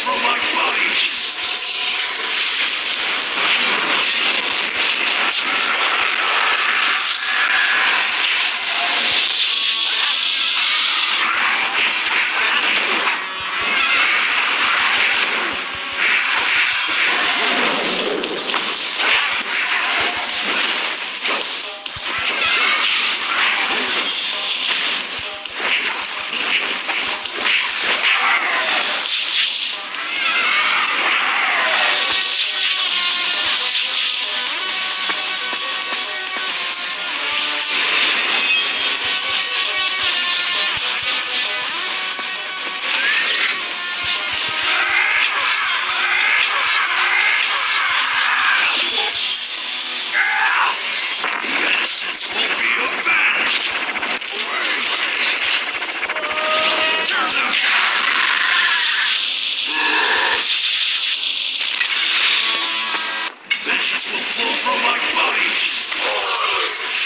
From my body. Vengeance will flow from my body!